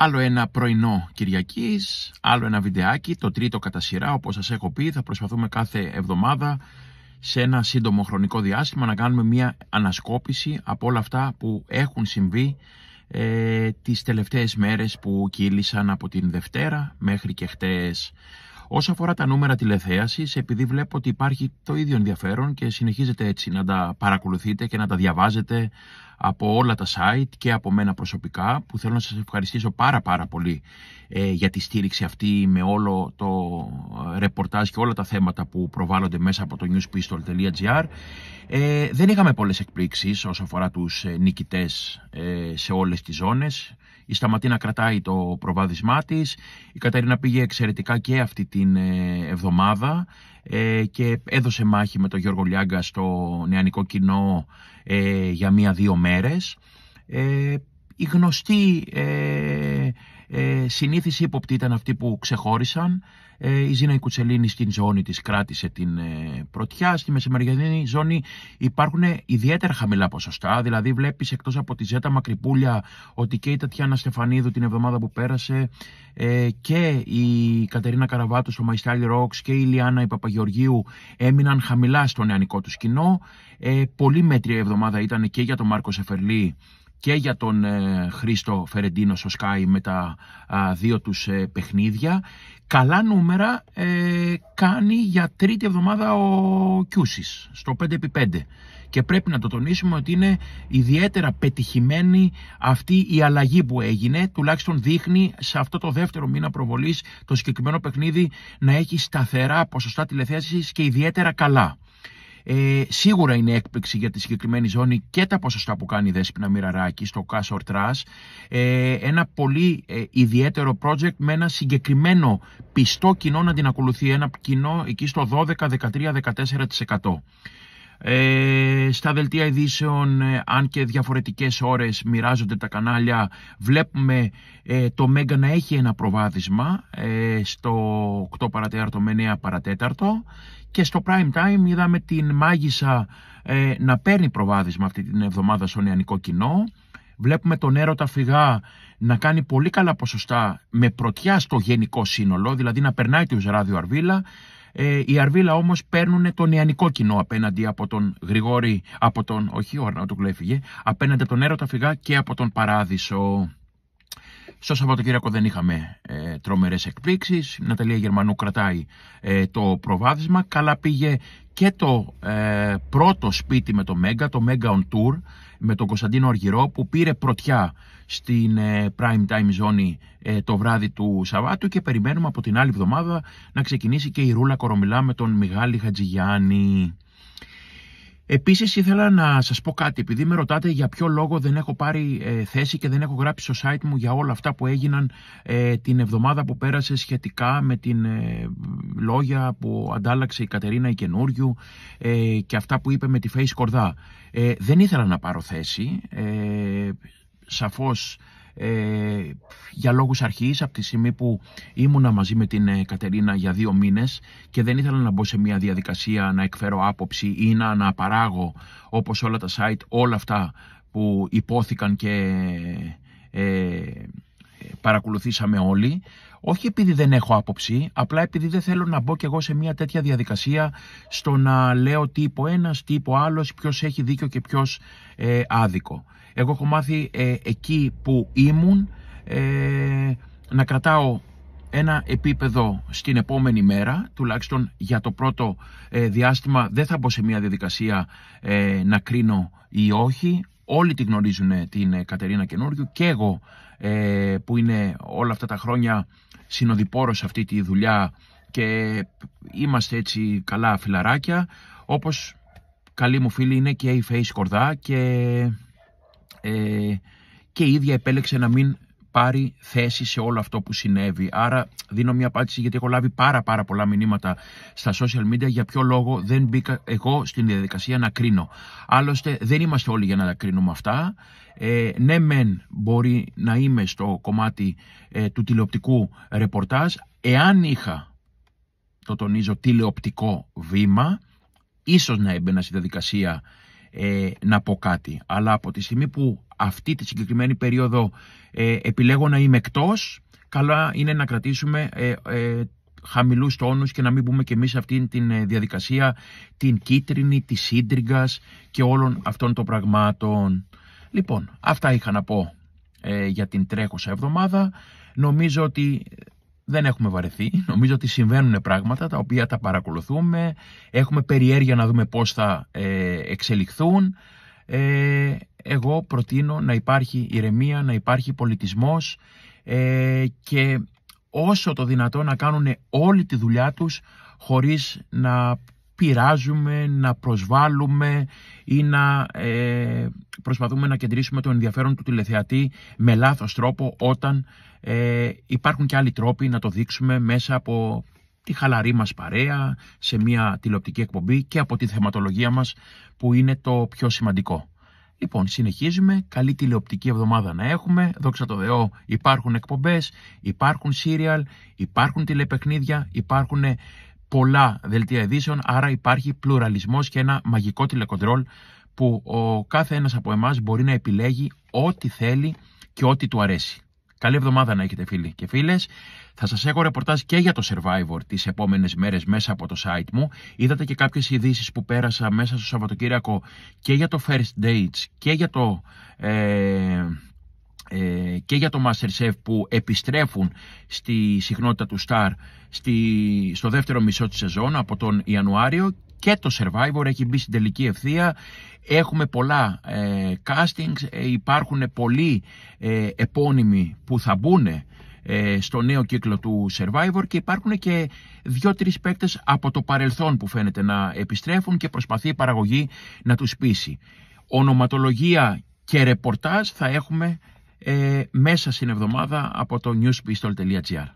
Άλλο ένα πρωινό Κυριακής, άλλο ένα βιντεάκι, το τρίτο κατά σειρά, όπως σας έχω πει, θα προσπαθούμε κάθε εβδομάδα σε ένα σύντομο χρονικό διάστημα να κάνουμε μια ανασκόπηση από όλα αυτά που έχουν συμβεί ε, τις τελευταίες μέρες που κύλησαν από την Δευτέρα μέχρι και χτες. Όσο αφορά τα νούμερα τηλεθέασης, επειδή βλέπω ότι υπάρχει το ίδιο ενδιαφέρον και συνεχίζετε έτσι να τα παρακολουθείτε και να τα διαβάζετε από όλα τα site και από μένα προσωπικά που θέλω να σας ευχαριστήσω πάρα πάρα πολύ ε, για τη στήριξη αυτή με όλο το ε, ρεπορτάζ και όλα τα θέματα που προβάλλονται μέσα από το newspistol.gr ε, δεν είχαμε πολλές εκπλήξεις όσο αφορά τους ε, νικητές ε, σε όλες τις ζώνες η Σταματίνα κρατάει το προβάδισμά της. Η Καταρίνα πήγε εξαιρετικά και αυτή την εβδομάδα και έδωσε μάχη με τον Γιώργο Λιάγκα στο νεανικό κοινό για μία-δύο μέρες. Η γνωστή ε, συνήθιση ύποπτη ήταν αυτοί που ξεχώρισαν. Ε, η Ζήνα Κουτσελίνη στην ζώνη της κράτησε την ε, πρωτιά. Στη μεσημεριανή ζώνη υπάρχουν ιδιαίτερα χαμηλά ποσοστά. Δηλαδή βλέπεις εκτός από τη Ζέτα Μακρυπούλια ότι και η Τατιάνα Στεφανίδου την εβδομάδα που πέρασε ε, και η Κατερίνα Καραβάτου στο Μαϊστάλι Ρόξ και η Λιάννα η Παπαγεωργίου έμειναν χαμηλά στο νεανικό τους κοινό. Ε, πολύ μέτρια εβδομάδα ήταν και για τον Μάρκο Σεφερλή και για τον ε, Χρήστο Φερεντίνο στο Sky με τα δύο τους ε, παιχνίδια. Καλά νούμερα ε, κάνει για τρίτη εβδομάδα ο Κιούσης στο 5x5 και πρέπει να το τονίσουμε ότι είναι ιδιαίτερα πετυχημένη αυτή η αλλαγή που έγινε τουλάχιστον δείχνει σε αυτό το δεύτερο μήνα προβολής το συγκεκριμένο παιχνίδι να έχει σταθερά ποσοστά τηλεθέασης και ιδιαίτερα καλά. Ε, σίγουρα είναι έκπληξη για τη συγκεκριμένη ζώνη και τα ποσοστά που κάνει η Δέσποινα Μοιραράκη στο Cash or Trash. Ε, ένα πολύ ε, ιδιαίτερο project με ένα συγκεκριμένο πιστό κοινό να την ακολουθεί. Ένα κοινό εκεί στο 12, 13, 14%. Ε, στα δελτία ειδήσεων, ε, αν και διαφορετικές ώρες μοιράζονται τα κανάλια, βλέπουμε ε, το Μέγκα να έχει ένα προβάδισμα ε, στο 8 παρατέταρτο με 9 παρατέταρτο και στο prime time είδαμε την Μάγισσα να παίρνει προβάδισμα αυτή την εβδομάδα στο νεανικό κοινό. Βλέπουμε τον έρωτα φυγά να κάνει πολύ καλά ποσοστά με πρωτιά στο γενικό σύνολο, δηλαδή να περνάει του ράδιο Αρβίλα ε, οι Αρβίλα όμως παίρνουν το νεανικό κοινό απέναντι από τον Γρηγόρη, από τον, όχι ο του έφυγε, απέναντι από τον Έρωτα Φυγά και από τον Παράδεισο. Στο Σαββατοκύριακο δεν είχαμε ε, τρομερές εκπλήξεις. Η Ναταλία Γερμανού κρατάει ε, το προβάδισμα. Καλά πήγε και το ε, πρώτο σπίτι με το Μέγκα, το Μέγκα on Tour με τον Κωνσταντίνο Αργυρό που πήρε πρωτιά στην ε, prime time ζώνη ε, το βράδυ του Σαββάτου και περιμένουμε από την άλλη εβδομάδα να ξεκινήσει και η Ρούλα Κορομιλά με τον Μιγάλη Χατζηγιάννη. Επίσης ήθελα να σας πω κάτι, επειδή με ρωτάτε για ποιο λόγο δεν έχω πάρει ε, θέση και δεν έχω γράψει στο site μου για όλα αυτά που έγιναν ε, την εβδομάδα που πέρασε σχετικά με την ε, λόγια που αντάλλαξε η Κατερίνα η καινούριου και αυτά που είπε με τη Face Κορδά. δεν ήθελα να πάρω θέση, σαφώς ε, για λόγους αρχής από τη στιγμή που ήμουνα μαζί με την ε, Κατερίνα για δύο μήνες και δεν ήθελα να μπω σε μια διαδικασία να εκφέρω άποψη ή να αναπαράγω όπως όλα τα site όλα αυτά που υπόθηκαν και ε, παρακολουθήσαμε όλοι όχι επειδή δεν έχω άποψη, απλά επειδή δεν θέλω να μπω κι εγώ σε μια τέτοια διαδικασία στο να λέω τι είπε ο ένας, τι είπε ο άλλος, ποιος έχει δίκιο και ποιος ε, άδικο. Εγώ έχω μάθει ε, εκεί που ήμουν ε, να κρατάω ένα επίπεδο στην επόμενη μέρα, τουλάχιστον για το πρώτο ε, διάστημα δεν θα μπω σε μια διαδικασία να κρίνω ή όχι. Όλοι τη γνωρίζουν την Κατερίνα Καινούριου και εγώ που είναι όλα αυτά τα χρόνια συνοδοιπόρος σε αυτή τη δουλειά και είμαστε έτσι καλά φιλαράκια όπως καλή μου φίλη είναι και η Face Κορδά και ε, και η ίδια επέλεξε να μην πάρει θέση σε όλο αυτό που συνέβη. Άρα δίνω μια απάντηση γιατί έχω λάβει πάρα πάρα πολλά μηνύματα στα social media για ποιο λόγο δεν μπήκα εγώ στην διαδικασία να κρίνω. Άλλωστε δεν είμαστε όλοι για να τα κρίνουμε αυτά. Ε, ναι μεν μπορεί να είμαι στο κομμάτι ε, του τηλεοπτικού ρεπορτάζ. Εάν είχα, το τονίζω, τηλεοπτικό βήμα, ίσως να έμπαινα στη διαδικασία ε, να πω κάτι. Αλλά από τη στιγμή που αυτή τη συγκεκριμένη περίοδο ε, επιλέγω να είμαι εκτός, καλά είναι να κρατήσουμε ε, ε, χαμηλούς τόνους και να μην μπούμε και εμείς σε αυτήν την ε, διαδικασία την κίτρινη, τη σύντριγκας και όλων αυτών των πραγμάτων. Λοιπόν, αυτά είχα να πω ε, για την τρέχουσα εβδομάδα. Νομίζω ότι δεν έχουμε βαρεθεί. Νομίζω ότι συμβαίνουν πράγματα τα οποία τα παρακολουθούμε. Έχουμε περιέργεια να δούμε πώς θα ε, εξελιχθούν. Ε, εγώ προτείνω να υπάρχει ηρεμία, να υπάρχει πολιτισμός ε, και όσο το δυνατόν να κάνουν όλη τη δουλειά τους χωρίς να πειράζουμε, να προσβάλλουμε ή να ε, προσπαθούμε να κεντρήσουμε το ενδιαφέρον του τηλεθεατή με λάθος τρόπο όταν ε, υπάρχουν και άλλοι τρόποι να το δείξουμε μέσα από τη χαλαρή μας παρέα, σε μια τηλεοπτική εκπομπή και από τη θεματολογία μας που είναι το πιο σημαντικό. Λοιπόν, συνεχίζουμε. Καλή τηλεοπτική εβδομάδα να έχουμε. Δόξα τω Θεώ υπάρχουν εκπομπές, υπάρχουν σύριαλ, υπάρχουν τηλεπαιχνίδια, υπάρχουν πολλά δελτία ειδήσεων, άρα υπάρχει πλουραλισμός και ένα μαγικό τηλεκοντρόλ που ο κάθε ένας από εμάς μπορεί να επιλέγει ό,τι θέλει και ό,τι του αρέσει. Καλή εβδομάδα να έχετε φίλοι και φίλες. Θα σας έχω ρεπορτάζ και για το Survivor τις επόμενες μέρες μέσα από το site μου. Είδατε και κάποιες ειδήσεις που πέρασα μέσα στο Σαββατοκύριακο και για το First Dates και για το... Ε, ε, και για το Masterchef που επιστρέφουν στη συχνότητα του Star στη, στο δεύτερο μισό της σεζόν από τον Ιανουάριο και το Survivor έχει μπει στην τελική ευθεία. Έχουμε πολλά ε, castings, ε, υπάρχουν πολλοί ε, επώνυμοι που θα μπουν ε, στο νέο κύκλο του Survivor και υπάρχουν και δύο-τρεις παίκτες από το παρελθόν που φαίνεται να επιστρέφουν και προσπαθεί η παραγωγή να τους πείσει. Ονοματολογία και ρεπορτάζ θα έχουμε μέσα στην εβδομάδα από το newspistol.gr.